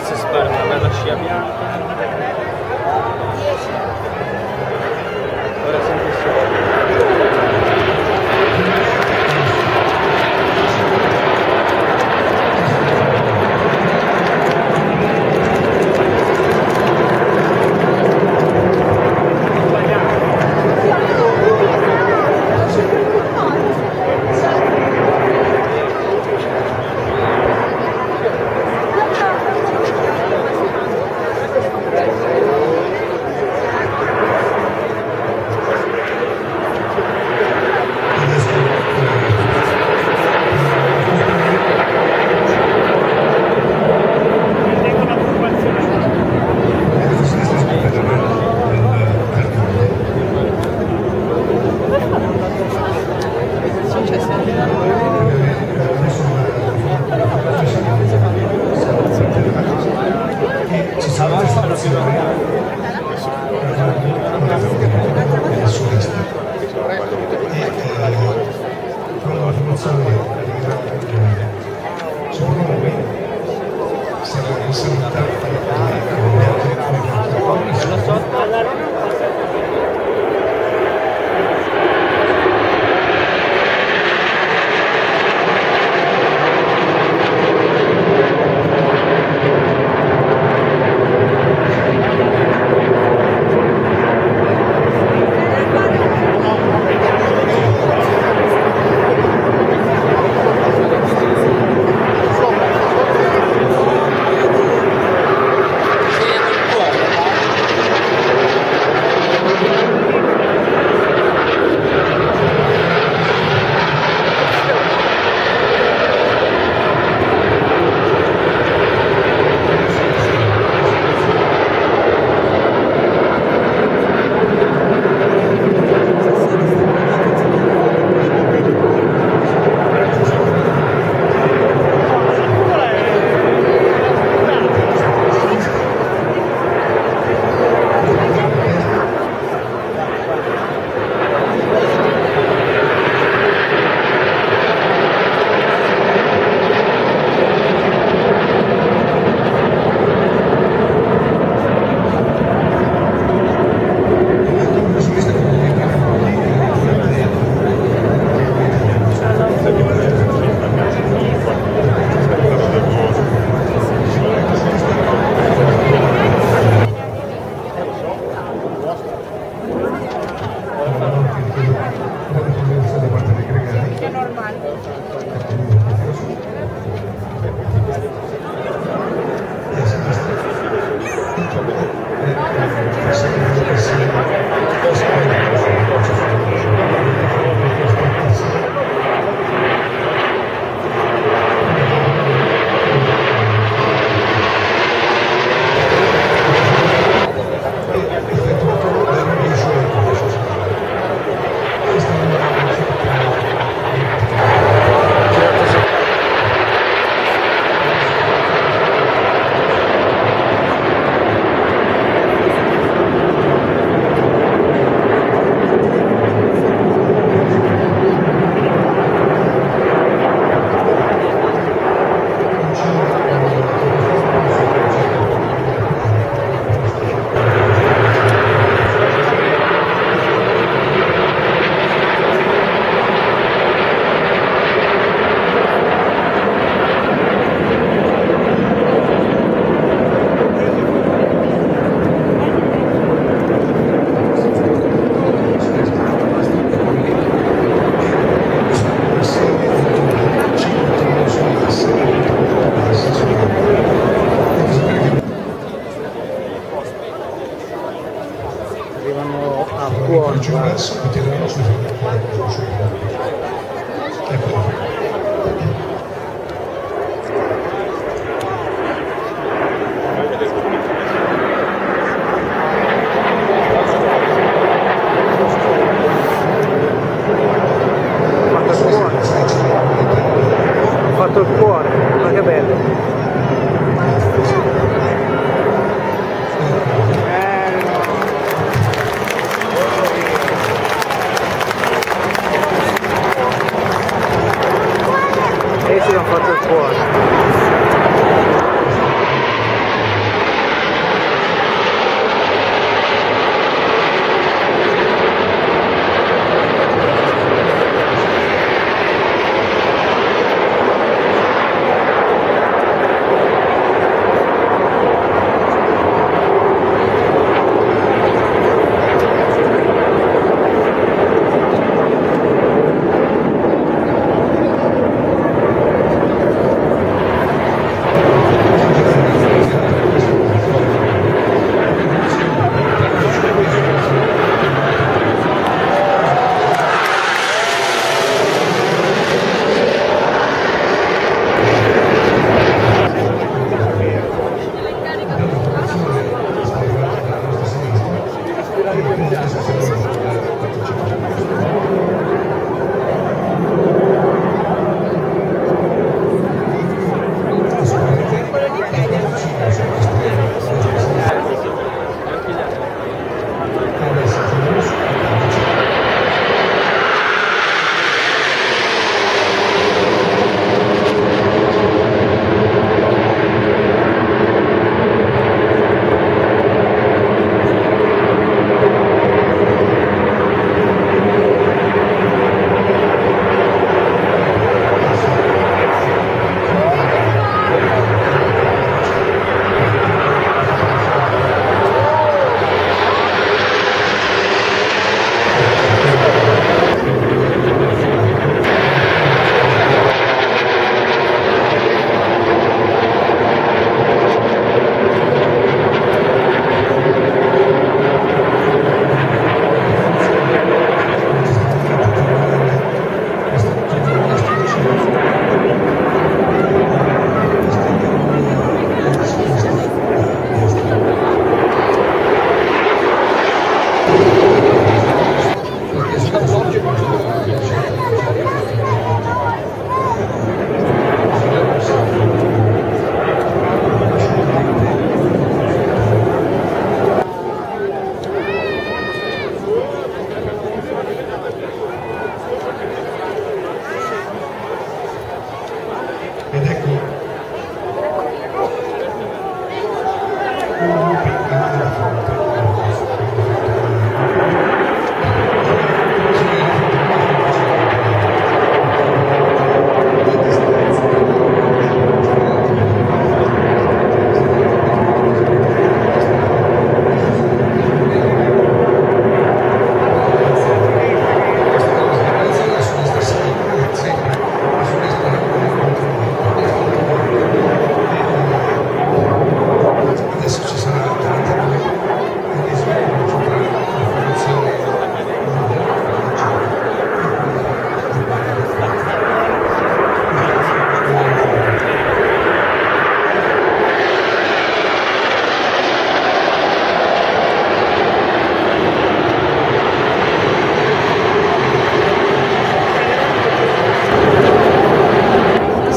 Se spero di averla sciabiata il cuore, ma che bello!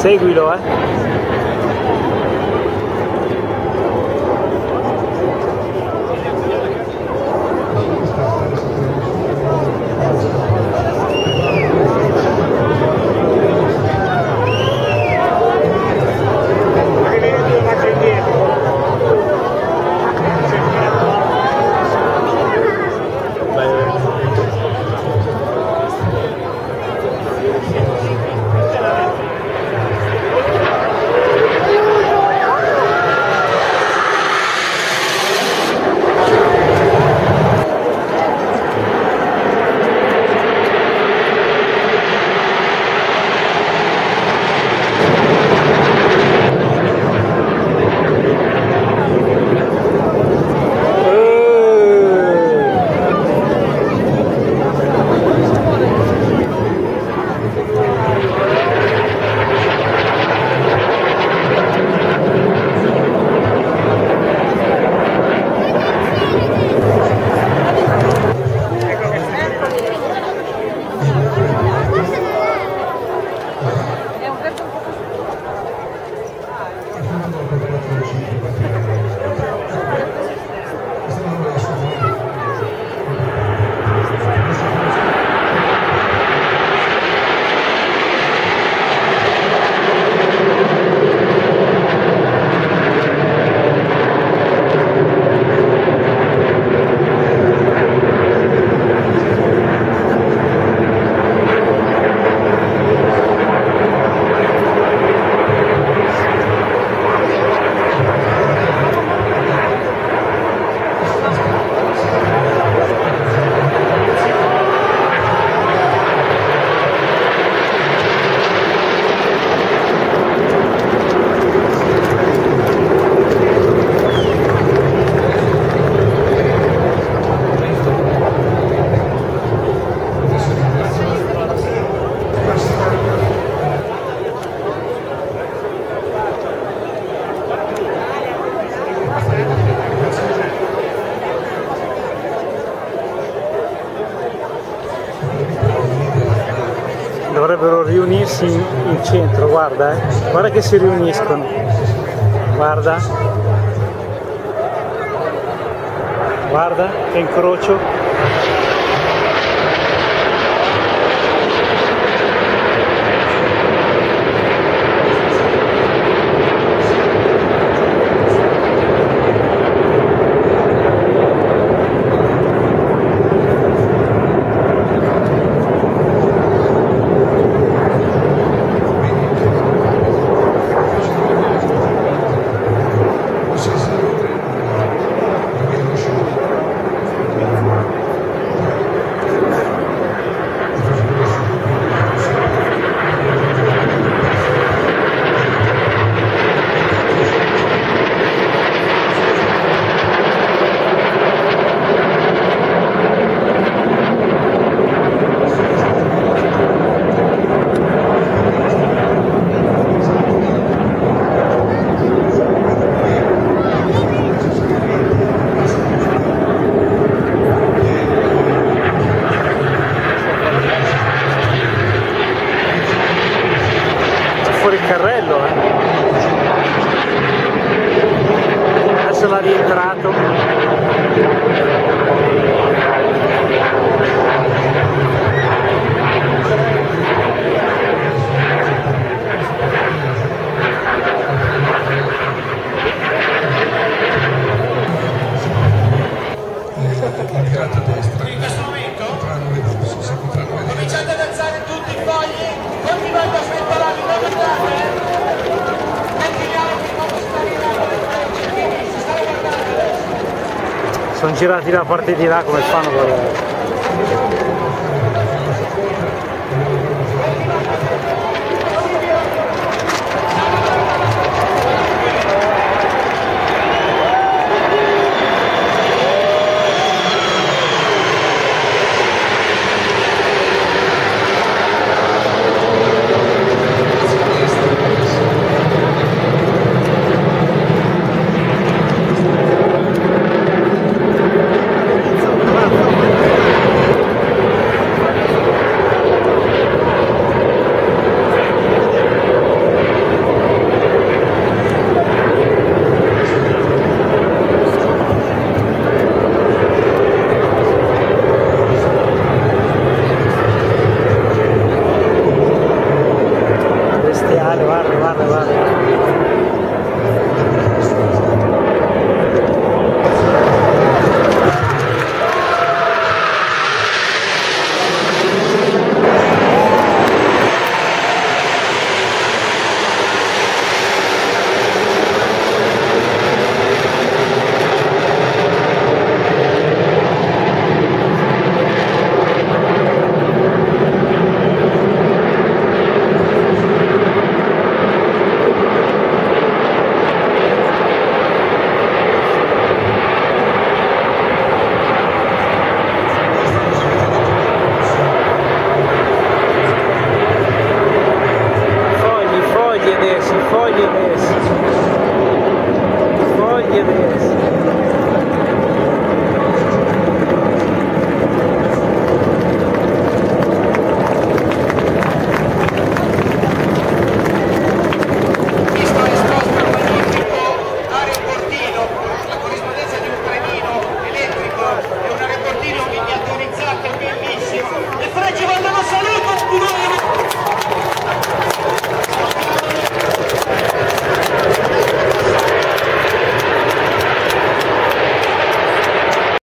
Seguilo, eh. Riunirsi in, in centro, guarda, eh. Guarda che si riuniscono. Guarda. Guarda che incrocio. C'è fuori il carrello, eh. L'ha rientrato. Sono girati da parte di là come fanno con